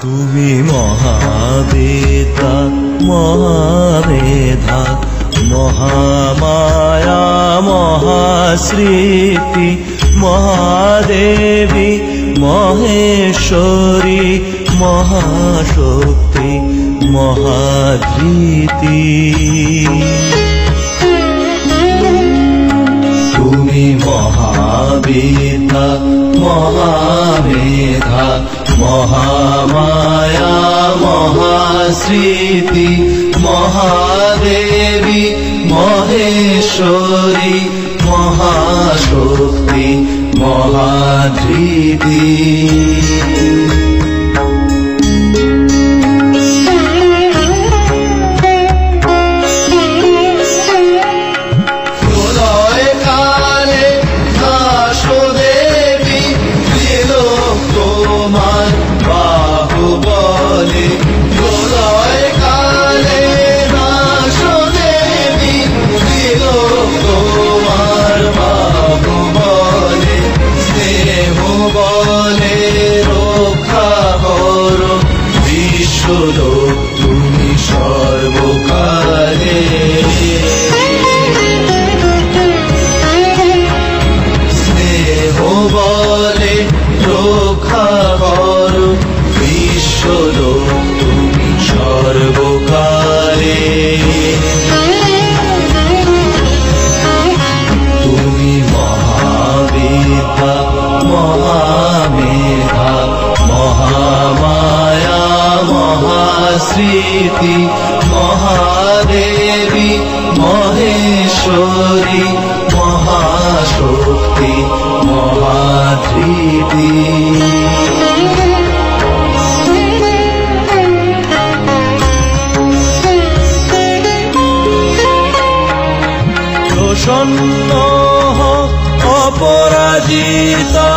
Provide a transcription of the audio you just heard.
তুমি মহাবেতা মহামেধা মহামায়া মহাস্মৃতি মহাদেবী মহেশ্বরী মহাশক্তি মহাধৃতি তুমি মহাবেদা মহামেধা মহামায়া মহাস্মৃতি মহাদেবী মহেশ্বরী মহাশক্তি মহাধৃতি। বিশ্বলোক তুমি সর্বকালে। স্নেহ বলে রক্ষা কর বিশ্বলোক তুমি সর্বকালে। তুমি মহাবিদ্যা মহামেধা মহাস্মৃতি মহাদেবী মহেশ্বরী মহাশক্তি মহাধৃতি প্রসন্ন অপরাজিতা।